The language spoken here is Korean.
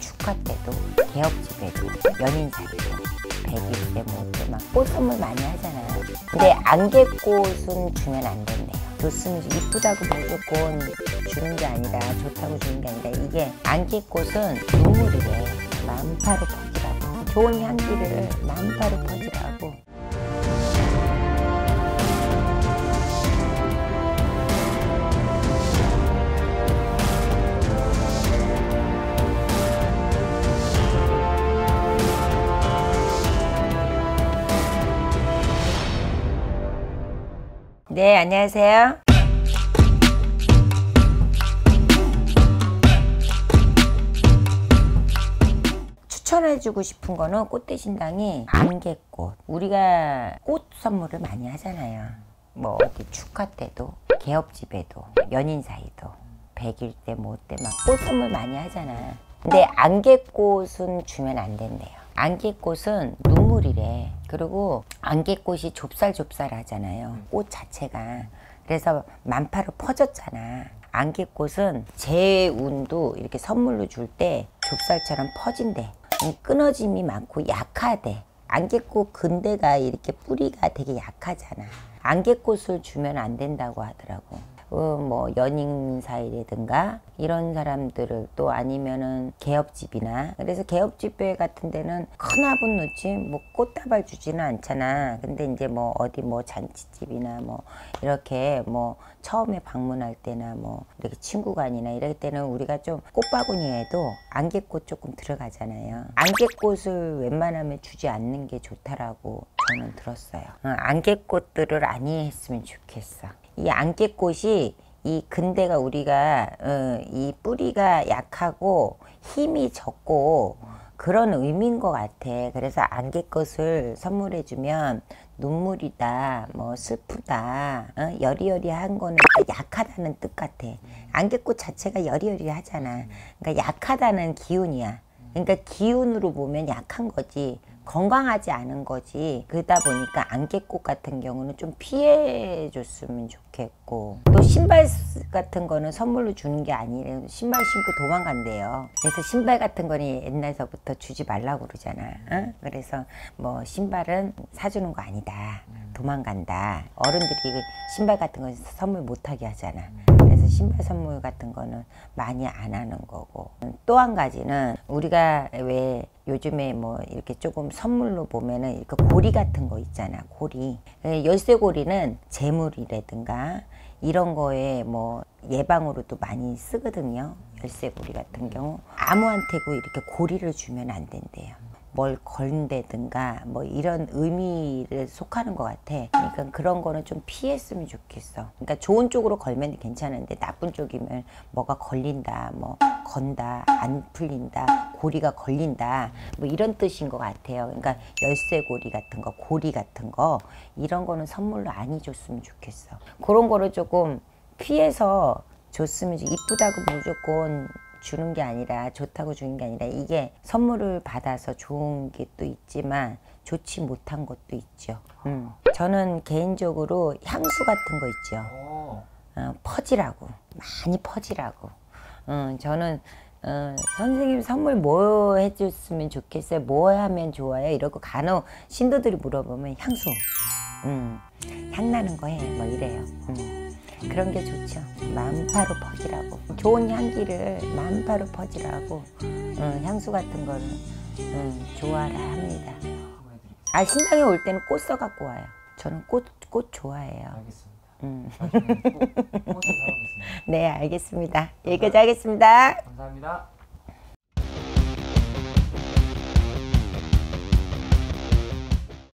축하 때도 개업집에도 연인 사이도 100일 때뭐때막꽃 선물 많이 하잖아요. 근데 안개꽃은 주면 안 된대요. 좋으면 이쁘다고 무조건 주는 게 아니라 좋다고 주는 게 아니라 이게 안개꽃은 눈물이래. 만파로 퍼지라고. 좋은 향기를 만파로 퍼지 네, 안녕하세요. 추천해주고 싶은 거는 꽃대 신당이 안개꽃. 우리가 꽃 선물을 많이 하잖아요. 뭐 어디 축하 때도, 개업집에도, 연인 사이도, 100일 때, 뭐 때 막 꽃 선물 많이 하잖아. 근데 안개꽃은 주면 안 된대요. 안개꽃은 눈물이래. 그리고 안개꽃이 좁쌀좁쌀 하잖아요. 꽃 자체가. 그래서 만파로 퍼졌잖아. 안개꽃은 제 운도 이렇게 선물로 줄 때 좁쌀처럼 퍼진대. 끊어짐이 많고 약하대. 안개꽃 근대가 이렇게 뿌리가 되게 약하잖아. 안개꽃을 주면 안 된다고 하더라고. 어, 뭐 연인 사이라든가 이런 사람들을 또 아니면은 개업집이나 그래서 개업집회 같은 데는 큰 화분 넣지 뭐 꽃다발 주지는 않잖아. 근데 이제 뭐 어디 뭐 잔치집이나 뭐 이렇게 뭐 처음에 방문할 때나 뭐 이렇게 친구간이나 이럴 때는 우리가 좀 꽃바구니에도 안개꽃 조금 들어가잖아요. 안개꽃을 웬만하면 주지 않는 게 좋다라고 저는 들었어요 어, 안개꽃들을 아니 했으면 좋겠어 이 안개꽃이 이 근대가 우리가 어, 이 뿌리가 약하고 힘이 적고 그런 의미인 것 같아. 그래서 안개꽃을 선물해 주면 눈물이다, 뭐 슬프다, 어? 여리여리한 거는 약하다는 뜻 같아. 안개꽃 자체가 여리여리하잖아. 그러니까 약하다는 기운이야. 그러니까 기운으로 보면 약한 거지. 건강하지 않은 거지. 그러다 보니까 안개꽃 같은 경우는 좀 피해 줬으면 좋겠고 또 신발 같은 거는 선물로 주는 게 아니라 신발 신고 도망간대요. 그래서 신발 같은 거는 옛날서부터 주지 말라고 그러잖아. 어? 그래서 뭐 신발은 사주는 거 아니다. 도망간다. 어른들이 신발 같은 거 선물 못하게 하잖아. 신발 선물 같은 거는 많이 안 하는 거고. 또 한 가지는 우리가 왜 요즘에 뭐 이렇게 조금 선물로 보면은 이렇게 고리 같은 거 있잖아 고리. 열쇠 고리는 재물이라든가 이런 거에 뭐 예방으로도 많이 쓰거든요 열쇠 고리 같은 경우. 아무한테고 이렇게 고리를 주면 안 된대요 뭘 걸다든가 뭐 이런 의미를 속하는 것 같아. 그러니까 그런 거는 좀 피했으면 좋겠어. 그러니까 좋은 쪽으로 걸면 괜찮은데 나쁜 쪽이면 뭐가 걸린다, 뭐 건다, 안 풀린다, 고리가 걸린다, 뭐 이런 뜻인 것 같아요. 그러니까 열쇠고리 같은 거, 고리 같은 거 이런 거는 선물로 안 줬으면 좋겠어. 그런 거를 조금 피해서 줬으면 이쁘다고 무조건 주는 게 아니라 좋다고 주는 게 아니라 이게 선물을 받아서 좋은 게 또 있지만 좋지 못한 것도 있죠. 음. 저는 개인적으로 향수 같은 거 있죠. 어, 퍼지라고 많이 퍼지라고. 어, 저는 어, 선생님 선물 뭐 해줬으면 좋겠어요? 뭐 하면 좋아요? 이러고 간혹 신도들이 물어보면 향수. 음, 향 나는 거 해. 뭐 이래요. 음. 그런 게 좋죠. 만파로 퍼지라고. 좋은 향기를 만파로 퍼지라고. 어, 향수 같은 거는 어, 좋아라 합니다. 아 신당에 올 때는 꽃 써갖고 와요. 저는 꽃, 꽃 좋아해요. 알겠습니다. 음. 사오겠습니다. 네, 알겠습니다. 여기까지 하겠습니다. 감사합니다.